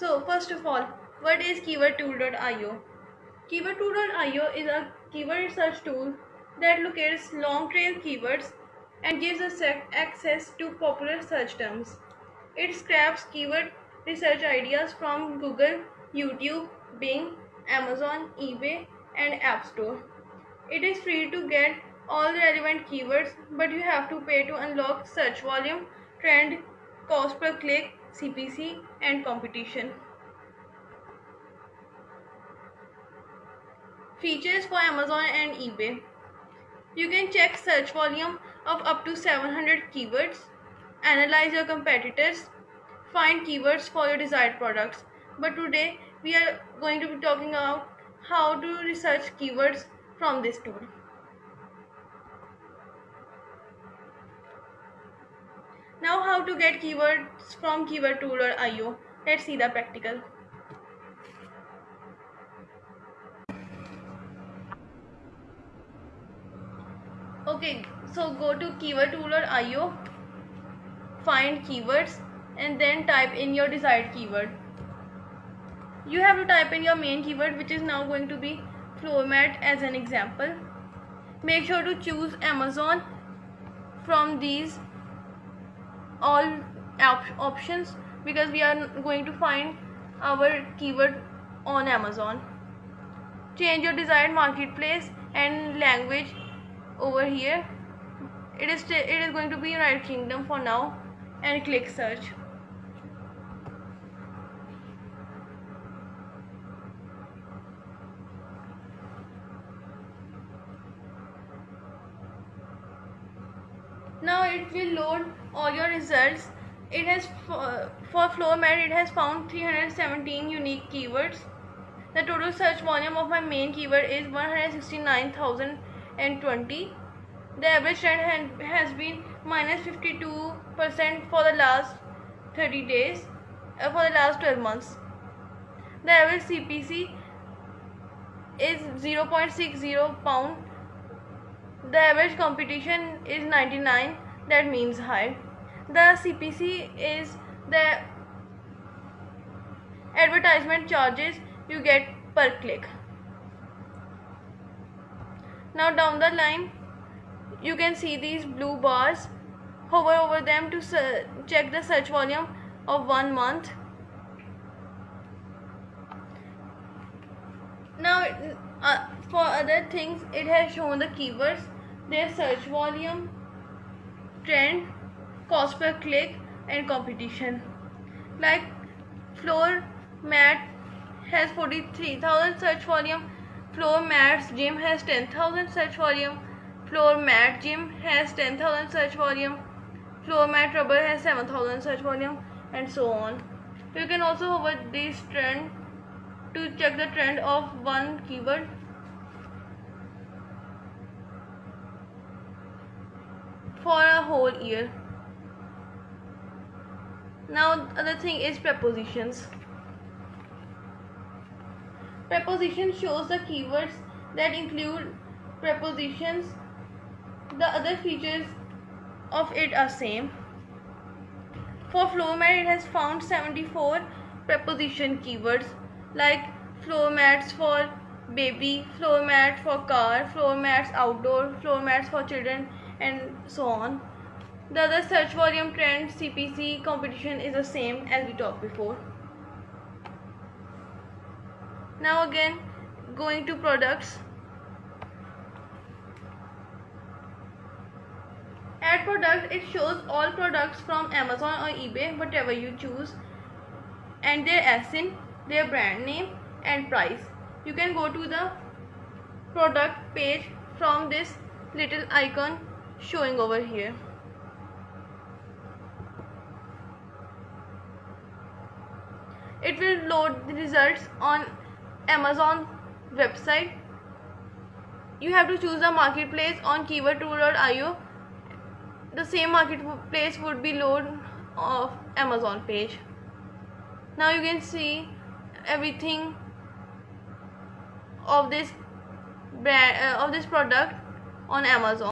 So first of all, what is keywordtool.io? Keywordtool.io is a keyword search tool that locates long tail keywords and gives us access to popular search terms. It scraps keyword research ideas from Google, YouTube, Bing, Amazon, eBay, and App Store. It is free to get all the relevant keywords, but you have to pay to unlock search volume, trend, cost per click, CPC, and competition. Features for Amazon and eBay. You can check search volume of up to 700 keywords, analyze your competitors, find keywords for your desired products. But today we are going to be talking about how to research keywords from this tool. How to get keywords from keyword tool or IO. Let's see the practical. Okay, so go to keyword tool or IO, find keywords and then type in your desired keyword. You have to type in your main keyword which is now going to be floor mat as an example. Make sure to choose Amazon from these all op options because we are going to find our keyword on Amazon. Change your desired marketplace and language over here. It is it is going to be United Kingdom for now and click search. It will load all your results. It has for, floor it has found 317 unique keywords. The total search volume of my main keyword is 169020 the average trend has been minus minus 52 percent for the last 30 days uh, for the last 12 months. The average cpc is 0.60 pound. The average competition is 99 that means high the cpc is the advertisement charges you get per click. Now down the line you can see these blue bars hover over them to check the search volume of one month. Now uh, for other things it has shown the keywords their search volume trend cost per click and competition. Like floor mat has 43000 search volume floor mats gym has 10000 search volume floor mat gym has 10000 search volume floor mat rubber has 7000 search volume and so on. You can also hover this trend to check the trend of one keyword for a whole year. Now the other thing is prepositions. Preposition shows the keywords that include prepositions. The other features of it are same. For floor mat it has found 74 preposition keywords like floor mats for baby, floor mat for car, floor mats outdoor, floor mats for children and so on. The other search volume trend CPC competition is the same as we talked before. Now again going to products. Add product it shows all products from Amazon or eBay whatever you choose and their ASIN their brand name and price you can go to the product page from this little icon showing over here it will load the results on Amazon website. You have to choose a marketplace on keywordtool.io the same marketplace would be load of Amazon page. Now you can see everything of this brand uh, of this product on Amazon